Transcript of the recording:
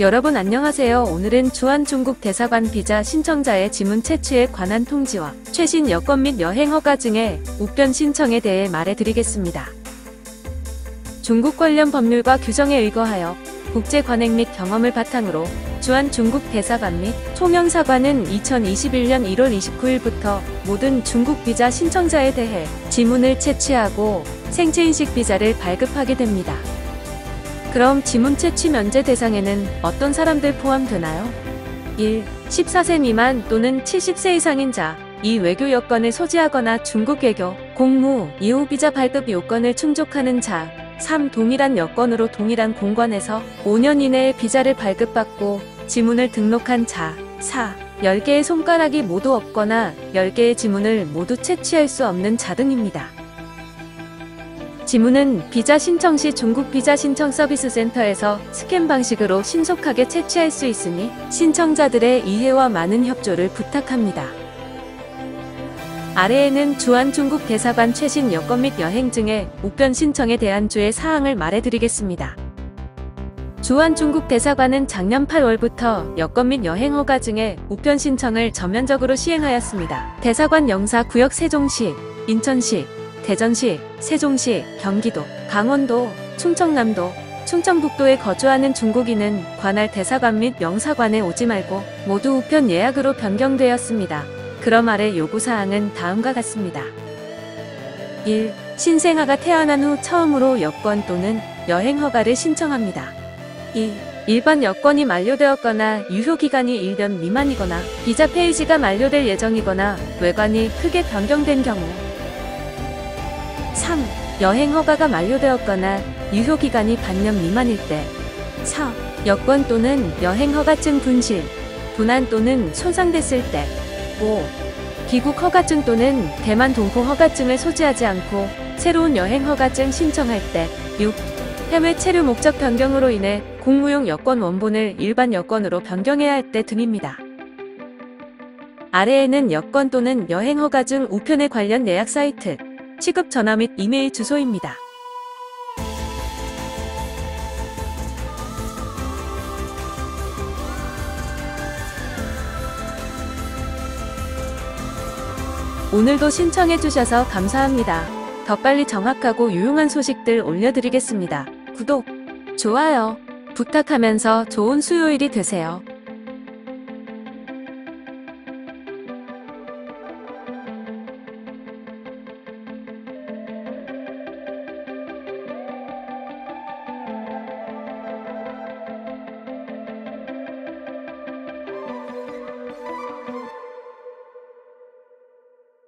여러분 안녕하세요. 오늘은 주한 중국 대사관 비자 신청자의 지문 채취에 관한 통지와 최신 여권 및 여행 허가 증의 우편 신청에 대해 말해드리겠습니다. 중국 관련 법률과 규정에 의거하여 국제 관행 및 경험을 바탕으로 주한 중국 대사관 및 총영사관은 2021년 1월 29일부터 모든 중국 비자 신청자에 대해 지문을 채취하고 생체인식 비자를 발급하게 됩니다. 그럼 지문 채취 면제 대상에는 어떤 사람들 포함되나요? 1. 14세 미만 또는 70세 이상인 자, 2. 외교 여건을 소지하거나 중국 외교, 공무, 이후 비자 발급 요건을 충족하는 자, 3. 동일한 여건으로 동일한 공관에서 5년 이내에 비자를 발급받고 지문을 등록한 자, 4. 10개의 손가락이 모두 없거나 10개의 지문을 모두 채취할 수 없는 자 등입니다. 지문은 비자 신청 시 중국 비자 신청 서비스 센터에서 스캔 방식으로 신속하게 채취할 수 있으니 신청자들의 이해와 많은 협조를 부탁합니다. 아래에는 주한 중국 대사관 최신 여권 및 여행증의 우편 신청에 대한 주의 사항을 말해드리겠습니다. 주한 중국 대사관은 작년 8월부터 여권 및 여행 허가 증의 우편 신청을 전면적으로 시행하였습니다. 대사관 영사 구역 세종시, 인천시, 대전시, 세종시, 경기도, 강원도, 충청남도, 충청북도에 거주하는 중국인은 관할 대사관 및 영사관에 오지 말고 모두 우편 예약으로 변경되었습니다. 그럼 아래 요구사항은 다음과 같습니다. 1. 신생아가 태어난 후 처음으로 여권 또는 여행 허가를 신청합니다. 2. 일반 여권이 만료되었거나 유효기간이 1년 미만이거나 비자 페이지가 만료될 예정이거나 외관이 크게 변경된 경우 3. 여행 허가가 만료되었거나 유효 기간이 반년 미만일 때 4. 여권 또는 여행 허가증 분실, 분한 또는 손상됐을 때 5. 귀국 허가증 또는 대만 동포 허가증을 소지하지 않고 새로운 여행 허가증 신청할 때 6. 해외 체류 목적 변경으로 인해 공무용 여권 원본을 일반 여권으로 변경해야 할 때 등입니다. 아래에는 여권 또는 여행 허가증 우편에 관련 예약 사이트, 취급 전화 및 이메일 주소입니다. 오늘도 신청해주셔서 감사합니다. 더 빨리 정확하고 유용한 소식들 올려드리겠습니다. 구독, 좋아요 부탁하면서 좋은 수요일이 되세요.